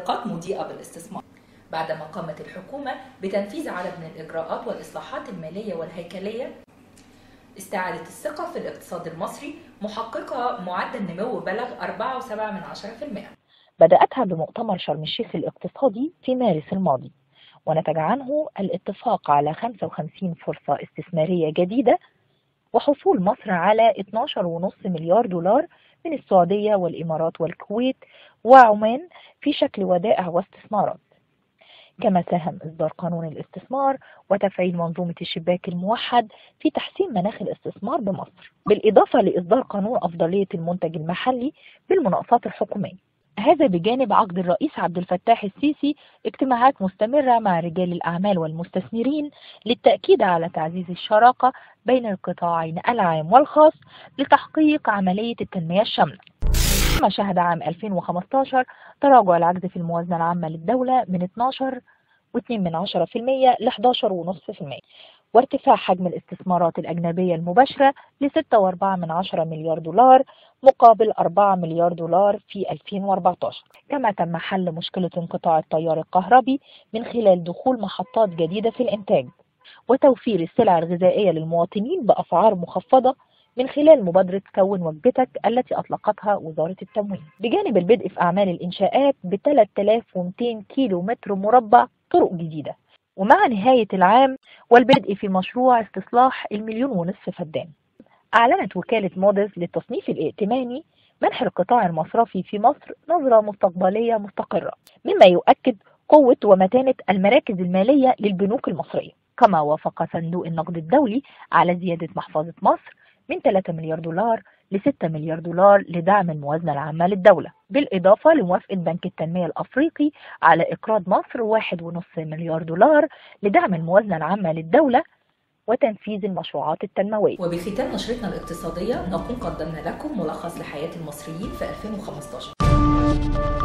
نقاط مضيئة بالاستثمار. بعدما قامت الحكومة بتنفيذ عدد من الإجراءات والإصلاحات المالية والهيكلية استعادت الثقة في الاقتصاد المصري محققة معدل نمو بلغ 4.7% بدأتها بمؤتمر شرم الشيخ الاقتصادي في مارس الماضي ونتج عنه الاتفاق على 55 فرصة استثمارية جديدة وحصول مصر على 12.5 مليار دولار من السعودية والإمارات والكويت وعمان في شكل ودائع واستثمارات. كما ساهم إصدار قانون الاستثمار وتفعيل منظومة الشباك الموحد في تحسين مناخ الاستثمار بمصر بالإضافة لإصدار قانون أفضلية المنتج المحلي بالمناقصات الحكومية. هذا بجانب عقد الرئيس عبد الفتاح السيسي اجتماعات مستمرة مع رجال الأعمال والمستثمرين للتأكيد على تعزيز الشراكة بين القطاعين العام والخاص لتحقيق عملية التنمية الشاملة. كما شهد عام 2015 تراجع العجز في الموازنة العامة للدولة من 12 و2 من 10% ل 11.5% وارتفاع حجم الاستثمارات الأجنبية المباشرة ل 6.4 من 10 مليار دولار مقابل 4 مليار دولار في 2014 كما تم حل مشكلة انقطاع التيار الكهربي من خلال دخول محطات جديدة في الإنتاج وتوفير السلع الغذائية للمواطنين بأسعار مخفضة من خلال مبادرة كون وجبتك التي أطلقتها وزارة التموين. بجانب البدء في أعمال الإنشاءات ب 3200 كيلو متر مربع طرق جديدة. ومع نهاية العام والبدء في مشروع استصلاح المليون ونصف فدان أعلنت وكالة موديز للتصنيف الائتماني منح القطاع المصرفي في مصر نظرة مستقبلية مستقرة مما يؤكد قوة ومتانة المراكز المالية للبنوك المصرية. كما وافق صندوق النقد الدولي على زيادة محفظة مصر من 3 مليار دولار ل 6 مليار دولار لدعم الموازنة العامة للدولة بالإضافة لموافقة بنك التنمية الأفريقي على إقراض مصر 1.5 مليار دولار لدعم الموازنة العامة للدولة وتنفيذ المشروعات التنموية. وبختام نشرتنا الاقتصادية نكون قدمنا لكم ملخص لحياة المصريين في 2015